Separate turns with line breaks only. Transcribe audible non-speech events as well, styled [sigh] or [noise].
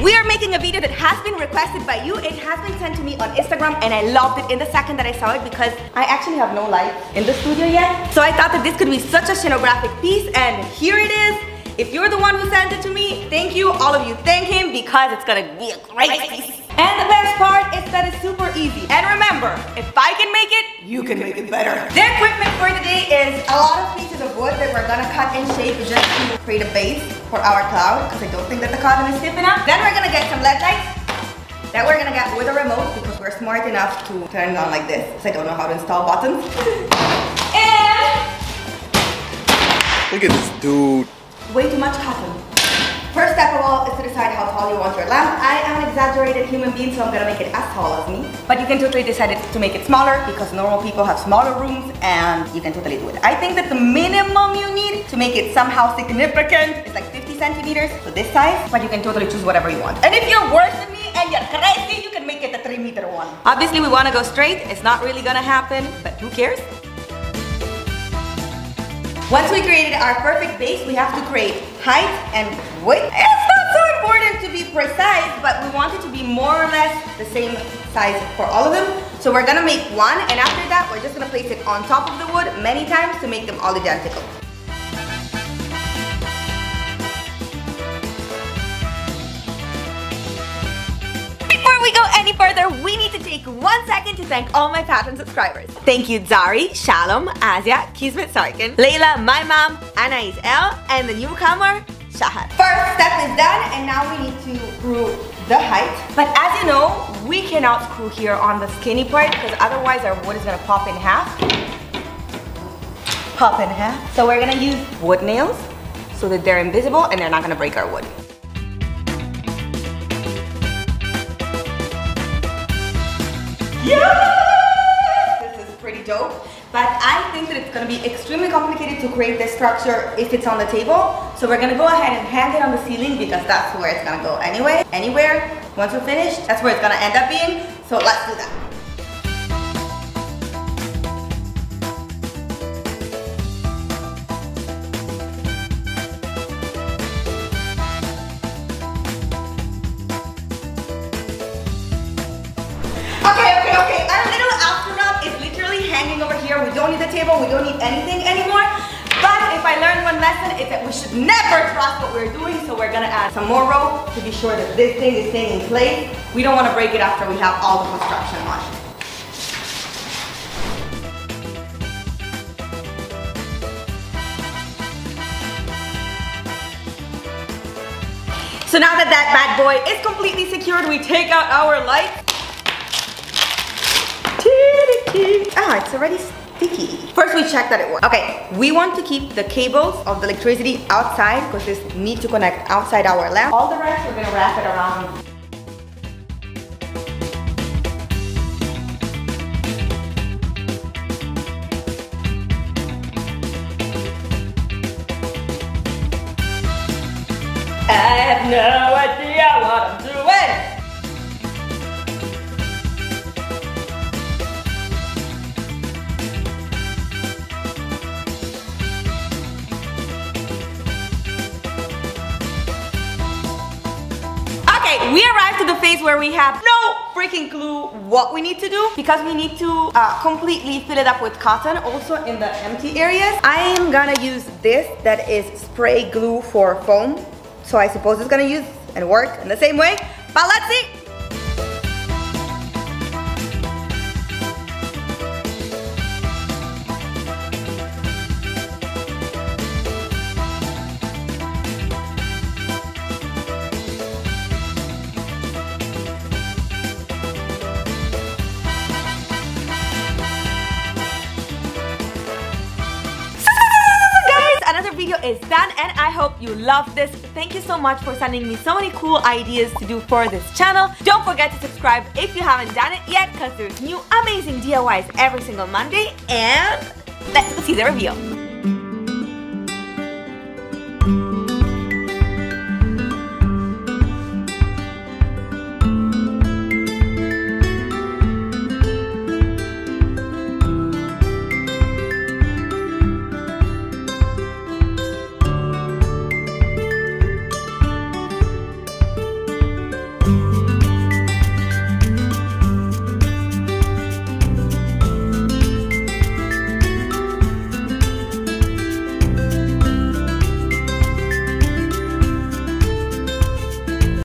We are making a video that has been requested by you. It has been sent to me on Instagram and I loved it in the second that I saw it because I actually have no light in the studio yet. So I thought that this could be such a scenographic piece and here it is. If you're the one who sent it to me, thank you, all of you thank him because it's gonna be a great piece. And the best part is that it's super easy. And remember, if I can make it, you can make it better. The equipment for today is a lot of pieces of wood that we're gonna cut and shape just to create a base for our cloud because I don't think that the cotton is stiff enough. Then we're gonna get some LED lights that we're gonna get with a remote because we're smart enough to turn it on like this because I don't know how to install buttons. [laughs] and
Look at this dude.
way too much cotton. First step of all is to decide how tall you want your lamp. I am an exaggerated human being, so I'm gonna make it as tall as me. But you can totally decide to make it smaller because normal people have smaller rooms and you can totally do it. I think that the minimum you need to make it somehow significant is like 50 centimeters, so this size, but you can totally choose whatever you want. And if you're worse than me and you're crazy, you can make it a three meter one. Obviously we wanna go straight. It's not really gonna happen, but who cares? Once we created our perfect base, we have to create height and width. It's not so important to be precise, but we want it to be more or less the same size for all of them. So we're gonna make one, and after that, we're just gonna place it on top of the wood many times to make them all identical. Take one second to thank all my Patreon subscribers. Thank you Zari, Shalom, Asia, Kismet Sarkin, Layla, my mom, Anais L, and the newcomer, Shahar. First step is done, and now we need to screw the height. But as you know, we cannot screw here on the skinny part because otherwise our wood is gonna pop in half. Pop in half. So we're gonna use wood nails so that they're invisible and they're not gonna break our wood. Yes! This is pretty dope. But I think that it's gonna be extremely complicated to create this structure if it's on the table. So we're gonna go ahead and hang it on the ceiling because that's where it's gonna go anyway. Anywhere, once we're finished, that's where it's gonna end up being. So let's do that. Here. We don't need the table. We don't need anything anymore. But if I learned one lesson, it's that we should never trust what we're doing. So we're gonna add some more rope to be sure that this thing is staying in place. We don't wanna break it after we have all the construction on. So now that that bad boy is completely secured, we take out our lights Ah, it's already sticky. First we check that it works. Okay, we want to keep the cables of the electricity outside because this need to connect outside our lamp. All the rest we're gonna wrap it around. I have no Okay, we arrived to the phase where we have no freaking clue what we need to do because we need to uh, completely fill it up with cotton also in the empty areas. I am gonna use this that is spray glue for foam. So I suppose it's gonna use and work in the same way, but let's see. Is done and I hope you love this. Thank you so much for sending me so many cool ideas to do for this channel. Don't forget to subscribe if you haven't done it yet because there's new amazing DIYs every single Monday and let's see the review